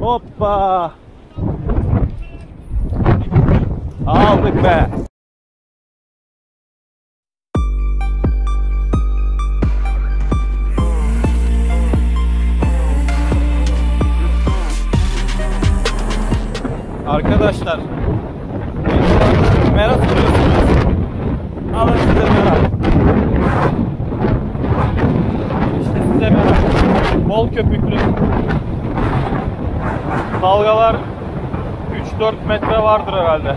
Hoppa. Aldık be. Arkadaşlar Mera sürüyorsunuz. Alın size mera. İşte size mera. Bol köpüklü. Dalgalar 3-4 metre vardır herhalde.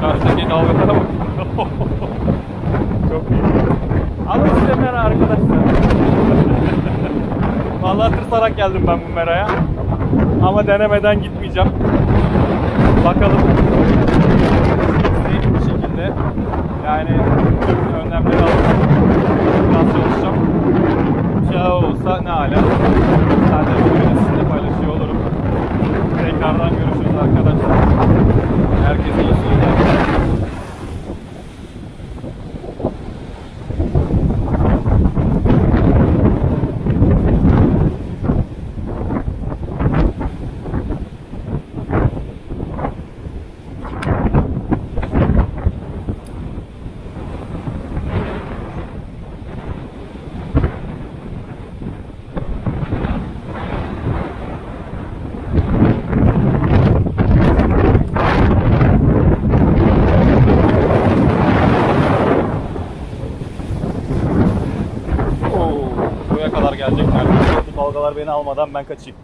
Karşıdaki dalgalara bak. Çok iyi. Alın size mera arkadaşlar. Vallahi tırsarak geldim ben bu meraya. Ama denemeden gitmeyeceğim. Bakalım. Gelecekler. Bu dalgalar beni almadan ben kaçayım.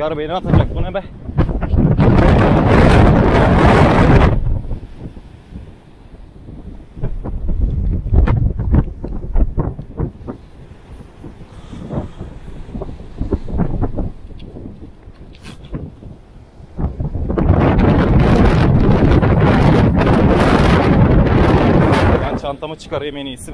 Rüzgar beni atacak bu ne be? Çantamı çıkarayım en iyisi.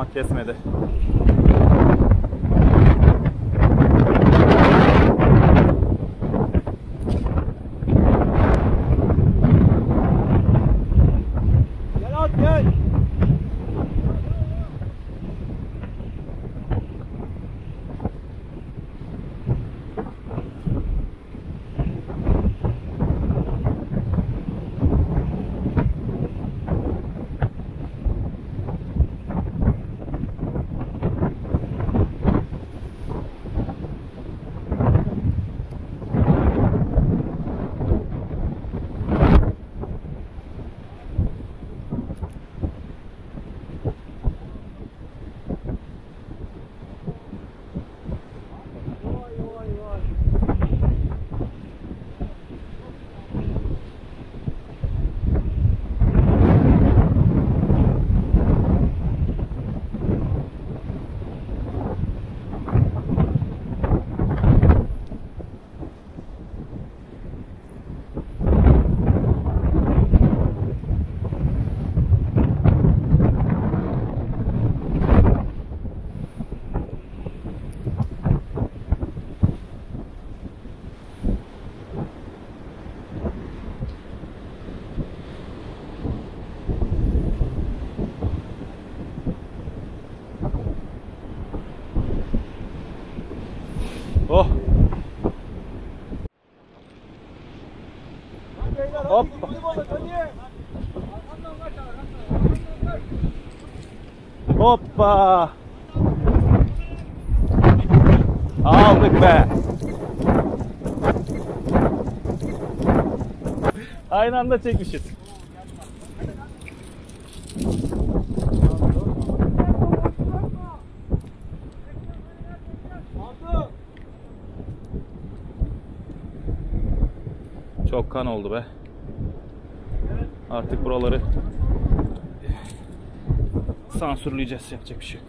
Zaman kesmedi. Kaç. Hoppa. Aldık be. Aynı anda çekmişiz. Çok kan oldu be. Artık buraları sansürleyeceğiz. Yapacak bir şey?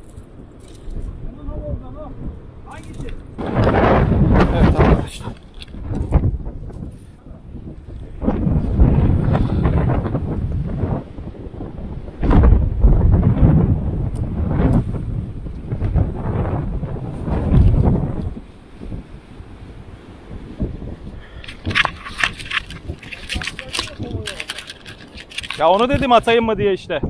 Evet arkadaşlar. Ya onu dedim atayım mı diye işte.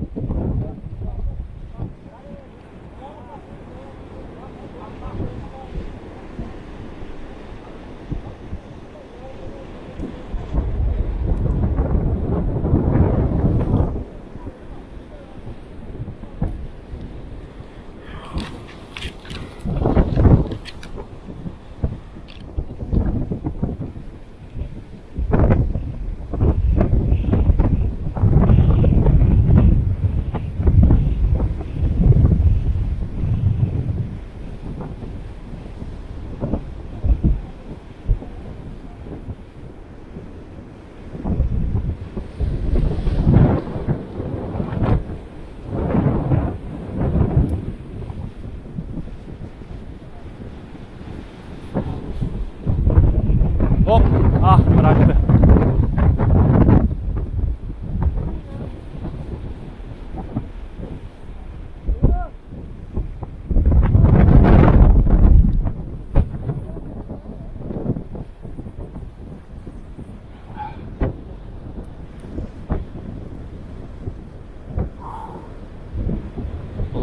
Hop. Ah bıraktı.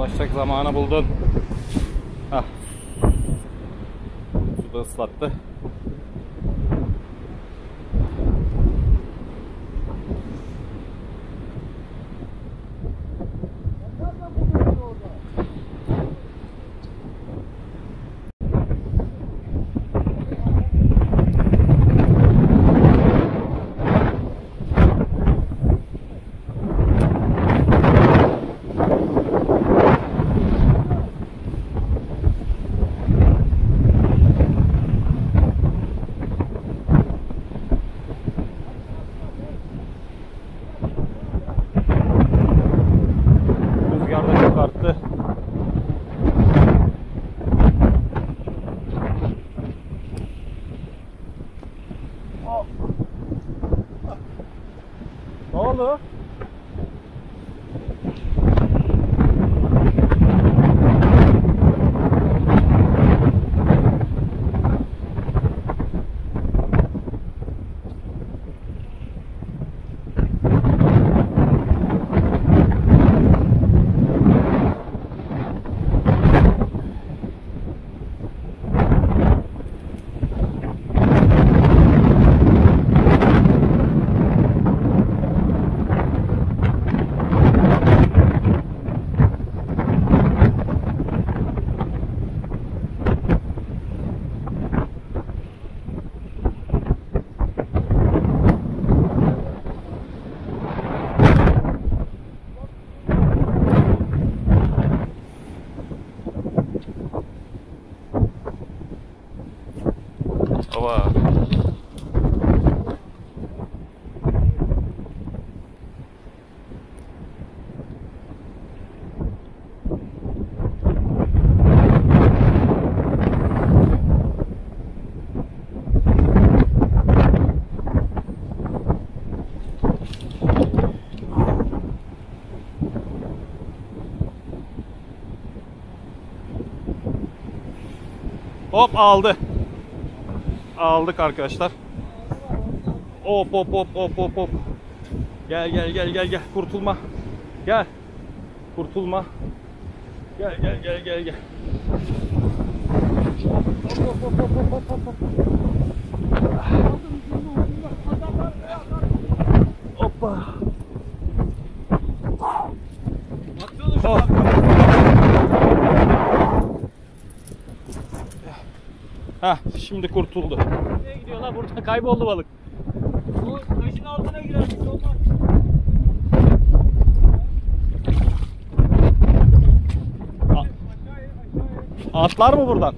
Ulaşacak zamanı buldun. Ah. Su da ıslattı. Nereden buldun orada? Rüzgar da çok arttı. Ne oldu? Baba. Hop aldı. Aldık arkadaşlar. Hop hop hop hop hop hop. Gel gel gel gel gel kurtulma. Gel. Kurtulma. Gel gel gel gel gel. Hop hop hop hop hop hop hop. Baksana şu Hop. Hah şimdi kurtuldu. Nereye gidiyor lan burada kayboldu balık. Bu taşın altına girer şey olmaz. Atlar mı buradan?